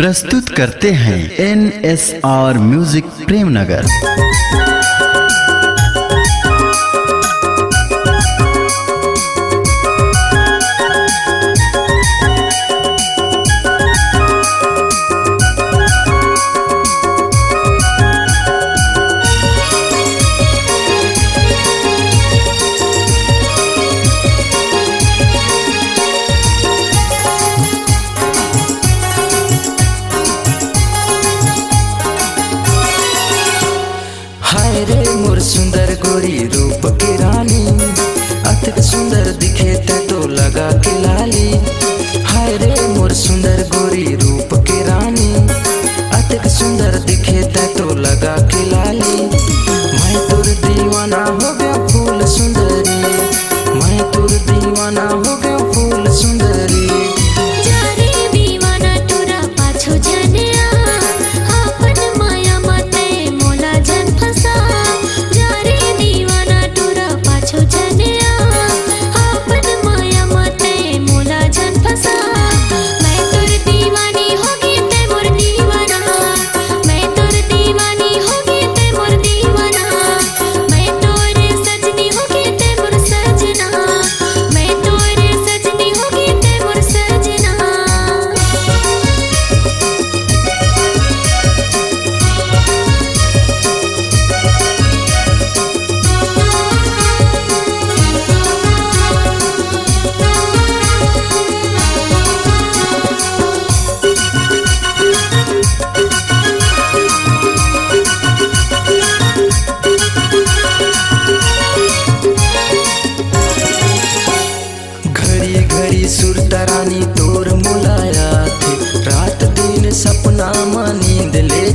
प्रस्तुत करते हैं N S R music Premnagar. गोरी रूप की रानी। अतिक सुंदर दिखे तो लगा के लाली।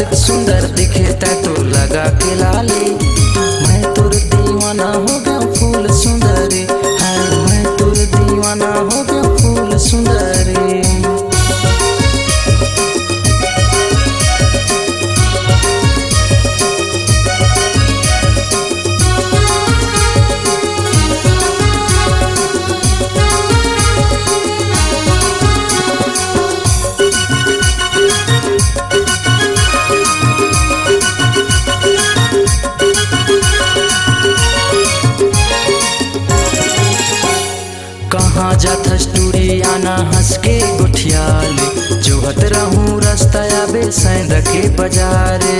सुंदर दिखे तै तो लगा के लाली। मैं तो तुर दीवाना हो गया फूल सुंदरी। वहाँ जाथस टूरे आना हंस के गुठियाल। जोहत रहूँ रास्ता आबे सैंद के बाजारे।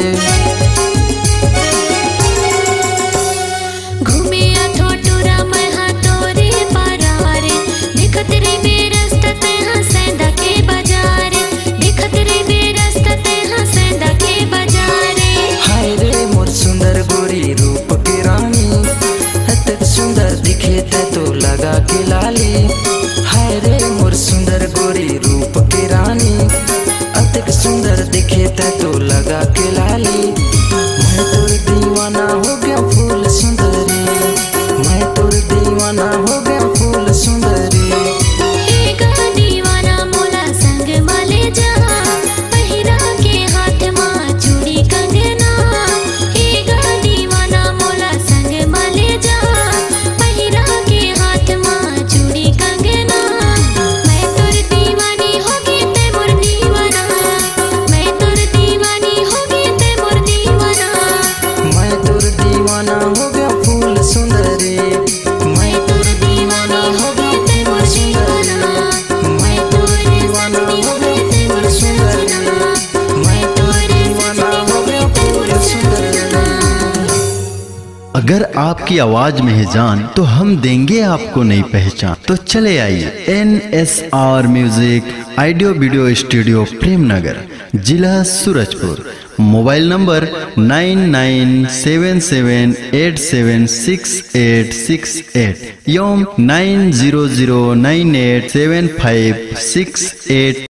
अगर आपकी आवाज़ में है जान तो हम देंगे आपको नई पहचान। तो चले आइए N S R music, audio video studio Premnagar, जिला Surajpur. Mobile number nine nine seven seven eight seven six eight six eight एवं nine zero zero nine eight seven five six eight.